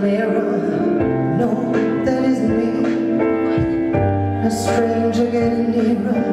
mirror, no, that isn't me. A stranger getting nearer.